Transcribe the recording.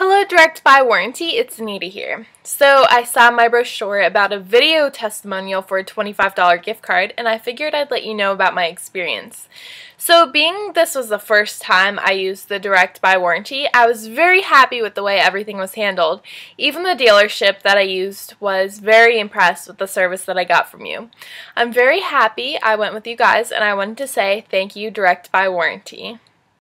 Hello Direct Buy Warranty, it's Anita here. So I saw my brochure about a video testimonial for a $25 gift card and I figured I'd let you know about my experience. So being this was the first time I used the Direct Buy Warranty, I was very happy with the way everything was handled. Even the dealership that I used was very impressed with the service that I got from you. I'm very happy I went with you guys and I wanted to say thank you Direct Buy Warranty.